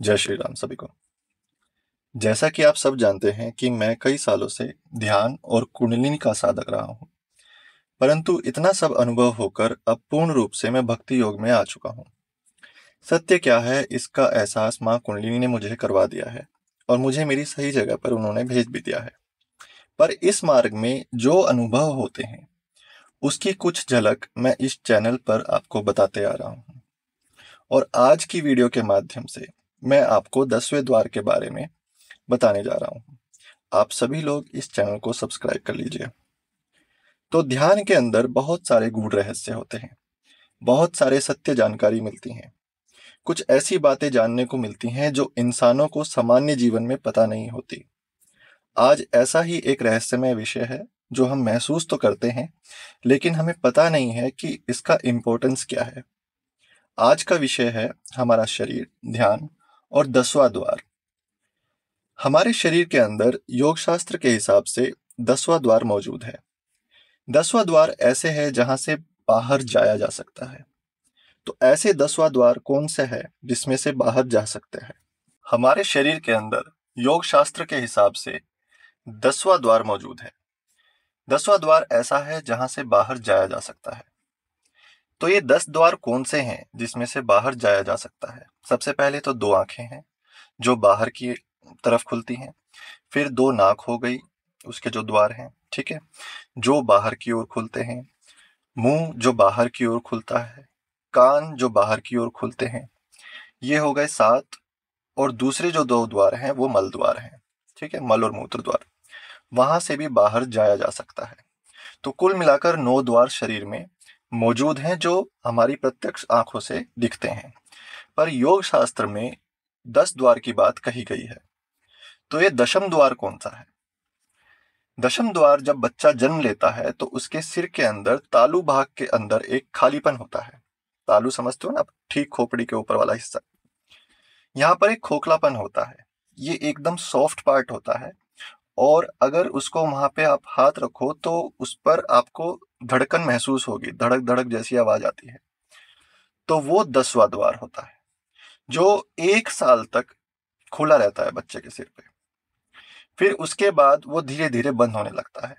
जय श्री राम सभी को। जैसा कि आप सब जानते हैं कि मैं कई सालों से ध्यान और कुंडलिनी का साधक रहा हूँ। परंतु इतना सब अनुभव होकर अब पूर्ण रूप से मैं भक्ति योग में आ चुका हूँ। सत्य क्या है, इसका एहसास माँ कुंडलिनी ने मुझे करवा दिया है और मुझे मेरी सही जगह पर उन्होंने भेज भी दिया है। पर इस मार्ग में जो अनुभव होते हैं, उसकी कुछ झलक मैं इस चैनल पर आपको बताते आ रहा हूँ। और आज की वीडियो के माध्यम से मैं आपको दसवें द्वार के बारे में बताने जा रहा हूँ। आप सभी लोग इस चैनल को सब्सक्राइब कर लीजिए। तो ध्यान के अंदर बहुत सारे गूढ़ रहस्य होते हैं। बहुत सारे सत्य जानकारी मिलती हैं। कुछ ऐसी बातें जानने को मिलती हैं जो इंसानों को सामान्य जीवन में पता नहीं होती। आज ऐसा ही एक रहस्यमय विषय है जो हम महसूस तो करते हैं, लेकिन हमें पता नहीं है कि इसका इम्पोर्टेंस क्या है। आज का विषय है हमारा शरीर, ध्यान और दसवां द्वार। हमारे शरीर के अंदर योग शास्त्र के हिसाब से दसवां द्वार मौजूद है। दसवां द्वार ऐसे है जहाँ से बाहर जाया जा सकता है। तो ऐसे दसवां द्वार कौन से है जिसमें से बाहर जा सकते हैं? हमारे शरीर के अंदर योग शास्त्र के हिसाब से दसवां द्वार मौजूद है। दसवां द्वार ऐसा है जहाँ से बाहर जाया जा सकता है। तो ये दस द्वार कौन से हैं जिसमें से बाहर जाया जा सकता है? सबसे पहले तो दो आँखें हैं, जो बाहर की तरफ़ खुलती हैं। फिर दो नाक हो गई, उसके जो द्वार हैं, ठीक है? जो बाहर की ओर खुलते हैं। मुँह जो बाहर की ओर खुलता है, कान जो बाहर की ओर खुलते हैं। ये हो गए सात और दूसरे जो दो द्वार हैं, वो मल द्वार हैं, ठीक है? मल और मूत्र द्वार। वहाँ से भी बाहर जाया जा सकता है। तो कुल मिलाकर नौ द्वार शरीर में मौजूद हैं जो हमारी प्रत्यक्ष आँखों से दिखते हैं। पर योग शास्त्र में दस द्वार की बात कही गई है। तो ये दशम द्वार कौन सा है? दशम द्वार जब बच्चा जन्म लेता है तो उसके सिर के अंदर तालू भाग के अंदर एक खालीपन होता है। तालू समझते हो ना ठीक खोपड़ी के ऊपर वाला हिस्सा। यहाँ पर एक खोखलापन होता है। ये एकदम सॉफ्ट पार्ट होता है। और अगर उसको वहाँ पे आप हाथ रखो तो उस पर आपको धड़कन महसूस होगी, धड़क धड़क जैसी आवाज़ आती है। तो वो दसवा द्वार होता है, जो एक साल तक खुला रहता है बच्चे के सिर पे। फिर उसके बाद वो धीरे धीरे बंद होने लगता है।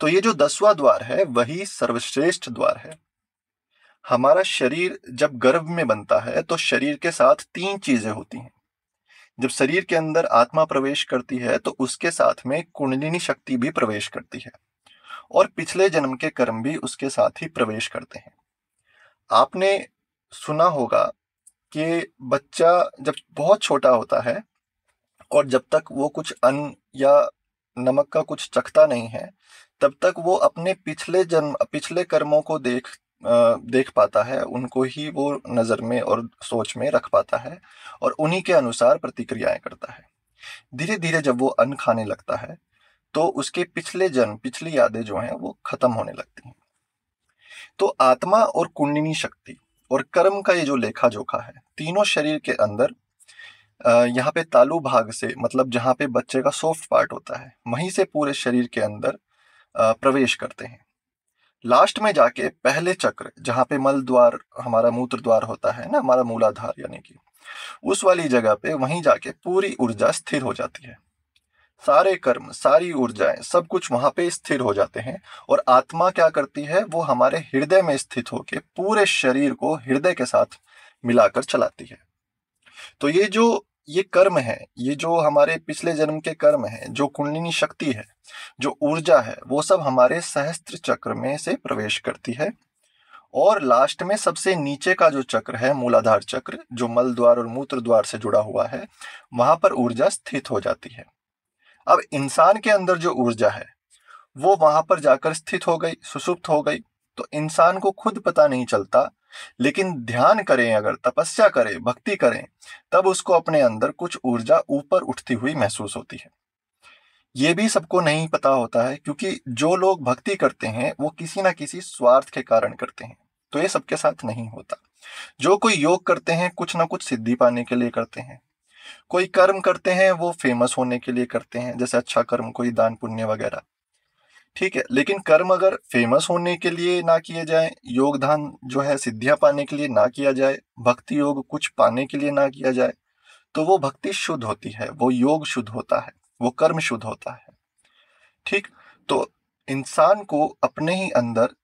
तो ये जो दसवा द्वार है, वही सर्वश्रेष्ठ द्वार है। हमारा शरीर जब गर्भ में बनता है तो शरीर के साथ तीन चीज़ें होती हैं। जब शरीर के अंदर आत्मा प्रवेश करती है तो उसके साथ में कुंडलिनी शक्ति भी प्रवेश करती है। और पिछले जन्म के कर्म भी उसके साथ ही प्रवेश करते हैं। आपने सुना होगा कि बच्चा जब बहुत छोटा होता है और जब तक वो कुछ अन्न या नमक का कुछ चखता नहीं है, तब तक वो अपने पिछले जन्म, पिछले कर्मों को देख देख पाता है, उनको ही वो नज़र में और सोच में रख पाता है और उन्हीं के अनुसार प्रतिक्रियाएँ करता है। धीरे धीरे जब वो अन्न खाने लगता है तो उसके पिछले जन्म, पिछली यादें जो हैं, वो खत्म होने लगती हैं। तो आत्मा और कुंडलिनी शक्ति और कर्म का ये जो लेखा जोखा है, तीनों शरीर के अंदर यहाँ पे तालु भाग से मतलब जहाँ पे बच्चे का सॉफ्ट पार्ट होता है, वहीं से पूरे शरीर के अंदर प्रवेश करते हैं। लास्ट में जाके पहले चक्र, जहाँ पे मल द्वार, हमारा मूत्र द्वार होता है ना, हमारा मूलाधार यानी कि, उस वाली जगह पे वहीं जाके पूरी ऊर्जा स्थिर हो जाती है। सारे कर्म, सारी ऊर्जाएँ सब कुछ वहाँ पे स्थिर हो जाते हैं और आत्मा क्या करती है? वो हमारे हृदय में स्थित होके पूरे शरीर को हृदय के साथ मिलाकर चलाती है। तो ये जो, ये कर्म है, ये जो हमारे पिछले जन्म के कर्म है, जो कुंडलिनी शक्ति है, जो ऊर्जा है, वो सब हमारे सहस्त्र चक्र में से प्रवेश करती है और लास्ट में सबसे नीचे का जो चक्र है, मूलाधार चक्र, जो मल द्वार और मूत्र द्वार से जुड़ा हुआ है, वहाँ पर ऊर्जा स्थित हो जाती है। अब इंसान के अंदर जो ऊर्जा है, वो वहाँ पर जाकर स्थित हो गई, सुसुप्त हो गई तो इंसान को खुद पता नहीं चलता। लेकिन ध्यान करें, अगर तपस्या करें, भक्ति करें, तब उसको अपने अंदर कुछ ऊर्जा ऊपर उठती हुई महसूस होती है। ये भी सबको नहीं पता होता है, क्योंकि जो लोग भक्ति करते हैं, वो किसी ना किसी स्वार्थ के कारण करते हैं तो ये सबके साथ नहीं होता। जो कोई योग करते हैं, कुछ ना कुछ सिद्धि पाने के लिए करते हैं। कोई कर्म करते हैं, वो फ़ेमस होने के लिए करते हैं, जैसे अच्छा कर्म, कोई दान, पुण्य वगैरह। ठीक है, लेकिन कर्म अगर फ़ेमस होने के लिए ना किए जाए, योगदान जो है सिद्धियाँ पाने के लिए ना किया जाए, भक्ति योग कुछ पाने के लिए ना किया जाए तो वो भक्ति शुद्ध होती है, वो योग शुद्ध होता है, वो कर्म शुद्ध होता है। ठीक तो इंसान को अपने ही अंदर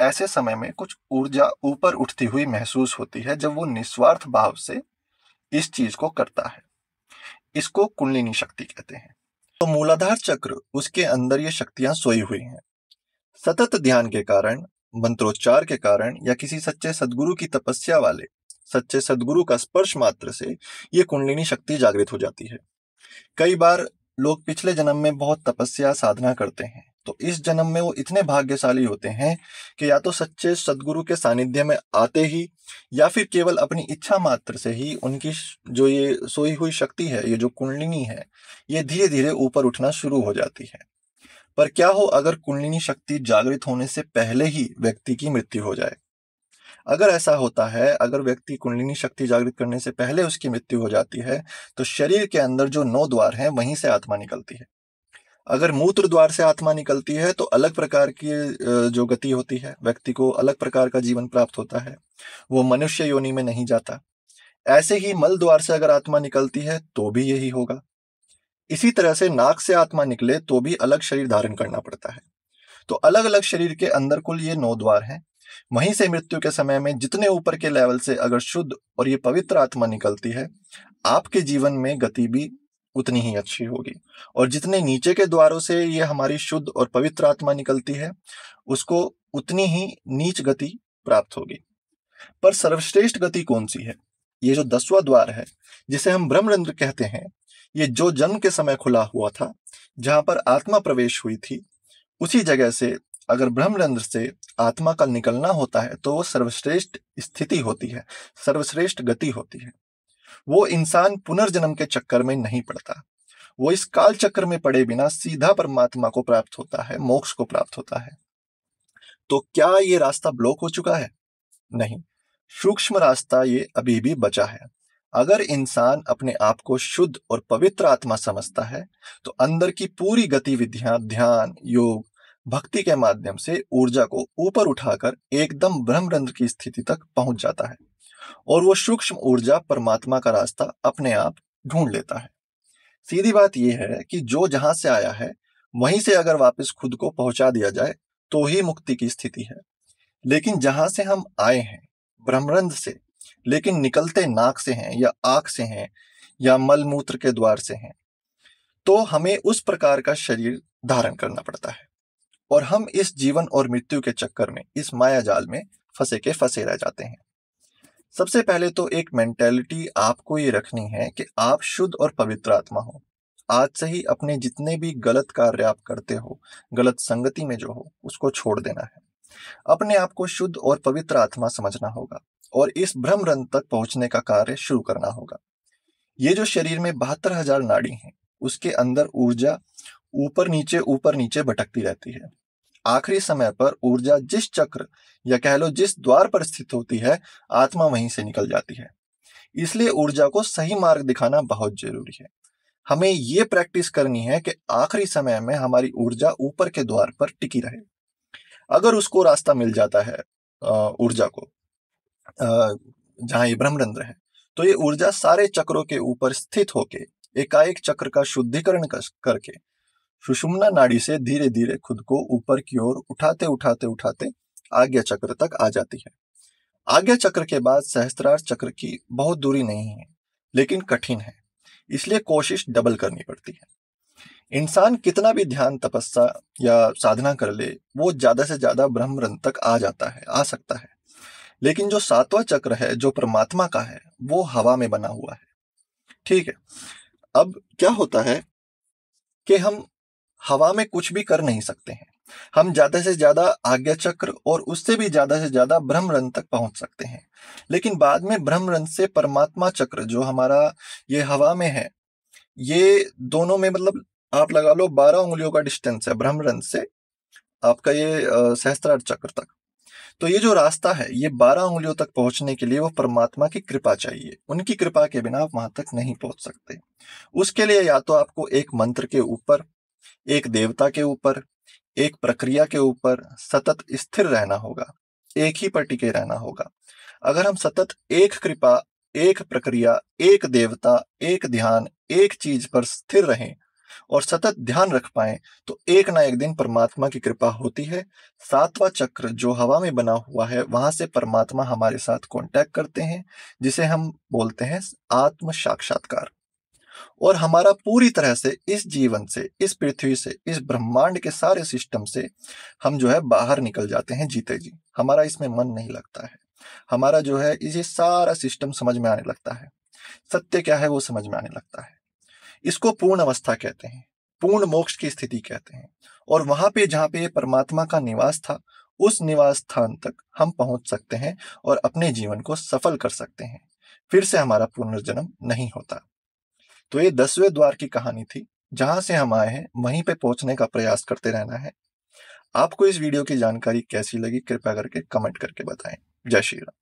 ऐसे समय में कुछ ऊर्जा ऊपर उठती हुई महसूस होती है, जब वो निस्वार्थ भाव से इस चीज़ को करता है। इसको कुंडलिनी शक्ति कहते हैं। तो मूलाधार चक्र, उसके अंदर ये शक्तियाँ सोई हुई हैं। सतत ध्यान के कारण, मंत्रोच्चार के कारण, या किसी सच्चे सदगुरु की तपस्या वाले, सच्चे सदगुरु का स्पर्श मात्र से ये कुंडलिनी शक्ति जागृत हो जाती है। कई बार लोग पिछले जन्म में बहुत तपस्या साधना करते हैं। तो इस जन्म में वो इतने भाग्यशाली होते हैं कि या तो सच्चे सदगुरु के सानिध्य में आते ही, या फिर केवल अपनी इच्छा मात्र से ही उनकी जो ये सोई हुई शक्ति है, ये जो कुंडलिनी है, ये धीरे धीरे ऊपर उठना शुरू हो जाती है। पर क्या हो अगर कुंडलिनी शक्ति जागृत होने से पहले ही व्यक्ति की मृत्यु हो जाए? अगर ऐसा होता है, अगर व्यक्ति कुंडलिनी शक्ति जागृत करने से पहले उसकी मृत्यु हो जाती है तो शरीर के अंदर जो नौ द्वार हैं, वहीं से आत्मा निकलती है। अगर मूत्र द्वार से आत्मा निकलती है तो अलग प्रकार की जो गति होती है, व्यक्ति को अलग प्रकार का जीवन प्राप्त होता है। वो मनुष्य योनि में नहीं जाता। ऐसे ही मल द्वार से अगर आत्मा निकलती है तो भी यही होगा। इसी तरह से नाक से आत्मा निकले तो भी अलग शरीर धारण करना पड़ता है। तो अलग अलग शरीर के अंदर कुल ये नौ द्वार हैं। वहीं से मृत्यु के समय में जितने ऊपर के लेवल से अगर शुद्ध और ये पवित्र आत्मा निकलती है, आपके जीवन में गति भी उतनी ही अच्छी होगी। और जितने नीचे के द्वारों से ये हमारी शुद्ध और पवित्र आत्मा निकलती है, उसको उतनी ही नीच गति प्राप्त होगी। पर सर्वश्रेष्ठ गति कौन सी है? ये जो दसवा द्वार है, जिसे हम ब्रह्मरंध्र कहते हैं, ये जो जन्म के समय खुला हुआ था, जहाँ पर आत्मा प्रवेश हुई थी, उसी जगह से अगर ब्रह्मरंध्र से आत्मा का निकलना होता है तो वो सर्वश्रेष्ठ स्थिति होती है, सर्वश्रेष्ठ गति होती है। वो इंसान पुनर्जन्म के चक्कर में नहीं पड़ता। वो इस काल चक्र में पड़े बिना सीधा परमात्मा को प्राप्त होता है, मोक्ष को प्राप्त होता है। तो क्या ये रास्ता ब्लॉक हो चुका है? नहीं। सूक्ष्म रास्ता ये अभी भी बचा है। अगर इंसान अपने आप को शुद्ध और पवित्र आत्मा समझता है तो अंदर की पूरी गतिविधियाँ, ध्यान, योग, भक्ति के माध्यम से ऊर्जा को ऊपर उठाकर एकदम ब्रह्मरंध्र की स्थिति तक पहुँच जाता है। और वो सूक्ष्म ऊर्जा परमात्मा का रास्ता अपने आप ढूंढ लेता है। सीधी बात यह है कि जो जहाँ से आया है, वहीं से अगर वापस खुद को पहुँचा दिया जाए तो ही मुक्ति की स्थिति है। लेकिन जहाँ से हम आए हैं, ब्रह्मरंध से, लेकिन निकलते नाक से हैं या आँख से हैं या मल मूत्र के द्वार से हैं तो हमें उस प्रकार का शरीर धारण करना पड़ता है। और हम इस जीवन और मृत्यु के चक्कर में, इस माया जाल में फंसे के फंसे रह जाते हैं। सबसे पहले तो एक मेंटेलिटी आपको ये रखनी है कि आप शुद्ध और पवित्र आत्मा हो। आज से ही अपने जितने भी गलत कार्य आप करते हो, गलत संगति में जो हो, उसको छोड़ देना है। अपने आप को शुद्ध और पवित्र आत्मा समझना होगा और इस भ्रम रंग तक पहुँचने का कार्य शुरू करना होगा। ये जो शरीर में बहत्तर हज़ार नाड़ी हैं, उसके अंदर ऊर्जा ऊपर नीचे ऊपर नीचे भटकती रहती है। आखिरी समय पर ऊर्जा जिस चक्र या कह लो जिस द्वार पर स्थित होती है, आत्मा वहीं से निकल जाती है। इसलिए ऊर्जा को सही मार्ग दिखाना बहुत ज़रूरी है। हमें ये प्रैक्टिस करनी है कि आखिरी समय में हमारी ऊर्जा ऊपर के द्वार पर टिकी रहे। अगर उसको रास्ता मिल जाता है ऊर्जा को जहाँ ये ब्रह्मरंध्र है तो ये ऊर्जा सारे चक्रों के ऊपर स्थित होके, एकाएक चक्र का शुद्धिकरण करके सुषुम्ना नाड़ी से धीरे धीरे खुद को ऊपर की ओर उठाते उठाते उठाते आज्ञा चक्र तक आ जाती है। आज्ञा चक्र के बाद सहस्त्रार चक्र की बहुत दूरी नहीं है, लेकिन कठिन है, इसलिए कोशिश डबल करनी पड़ती है। इंसान कितना भी ध्यान, तपस्या या साधना कर ले, वो ज़्यादा से ज़्यादा ब्रह्म तक आ जाता है, आ सकता है। लेकिन जो सातवां चक्र है, जो परमात्मा का है, वो हवा में बना हुआ है। ठीक है, अब क्या होता है कि हम हवा में कुछ भी कर नहीं सकते हैं। हम ज़्यादा से ज़्यादा आज्ञा चक्र और उससे भी ज़्यादा से ज़्यादा ब्रह्म तक पहुँच सकते हैं। लेकिन बाद में ब्रह्म से परमात्मा चक्र, जो हमारा ये हवा में है, ये दोनों में मतलब आप लगा लो बारह उंगलियों का डिस्टेंस है ब्रह्म से आपका ये सहस्त्रार्थ चक्र तक। तो ये जो रास्ता है, ये बारह उंगलियों तक पहुँचने के लिए वो परमात्मा की कृपा चाहिए। उनकी कृपा के बिना आप वहाँ तक नहीं पहुँच सकते। उसके लिए या तो आपको एक मंत्र के ऊपर एक देवता के ऊपर, एक प्रक्रिया के ऊपर सतत स्थिर रहना होगा, एक ही पर टिके रहना होगा। अगर हम सतत एक कृपा, एक प्रक्रिया, एक देवता, एक ध्यान, एक चीज़ पर स्थिर रहें और सतत ध्यान रख पाए तो एक ना एक दिन परमात्मा की कृपा होती है। सातवां चक्र जो हवा में बना हुआ है, वहाँ से परमात्मा हमारे साथ कांटेक्ट करते हैं, जिसे हम बोलते हैं आत्म साक्षात्कार और हमारा पूरी तरह से इस जीवन से, इस पृथ्वी से, इस ब्रह्मांड के सारे सिस्टम से हम जो है बाहर निकल जाते हैं जीते जी। हमारा इसमें मन नहीं लगता है। हमारा जो है ये सारा सिस्टम समझ में आने लगता है। सत्य क्या है वो समझ में आने लगता है। इसको पूर्ण अवस्था कहते हैं, पूर्ण मोक्ष की स्थिति कहते हैं। और वहाँ पे जहाँ पे परमात्मा का निवास था, उस निवास स्थान तक हम पहुँच सकते हैं और अपने जीवन को सफल कर सकते हैं। फिर से हमारा पुनर्जन्म नहीं होता। तो ये दसवें द्वार की कहानी थी, जहाँ से हम आए हैं, वहीं पे पहुँचने का प्रयास करते रहना है। आपको इस वीडियो की जानकारी कैसी लगी, कृपया करके कमेंट करके बताएँ। जय श्री राम।